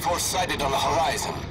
Enemy force sighted on the horizon.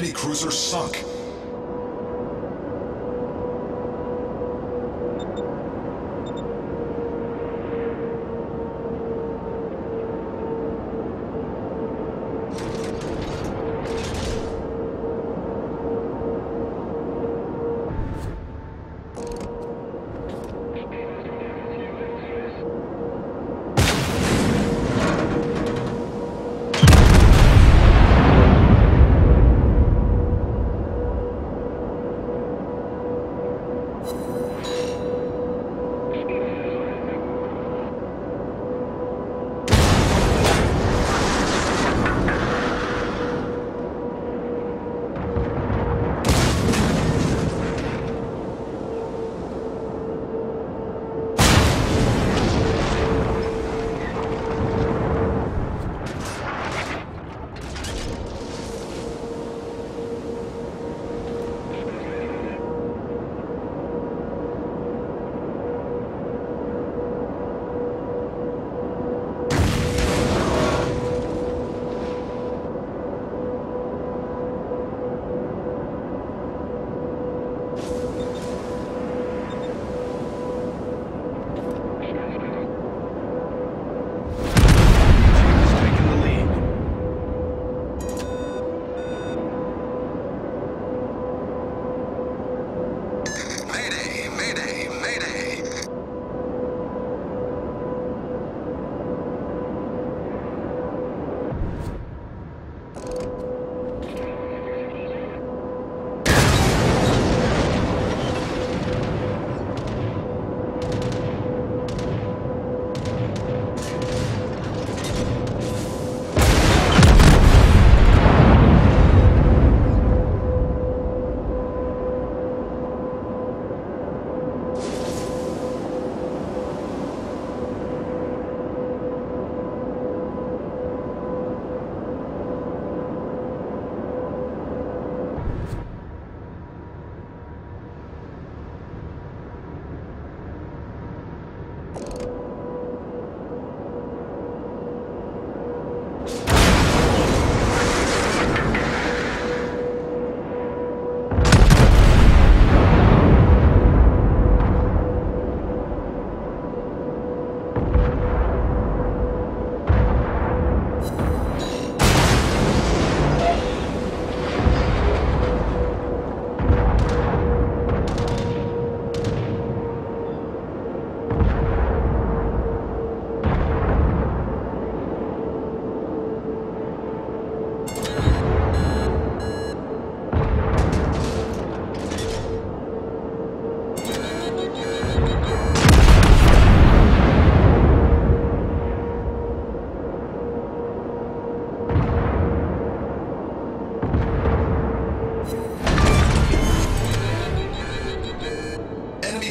Enemy cruiser sunk.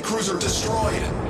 Cruiser destroyed.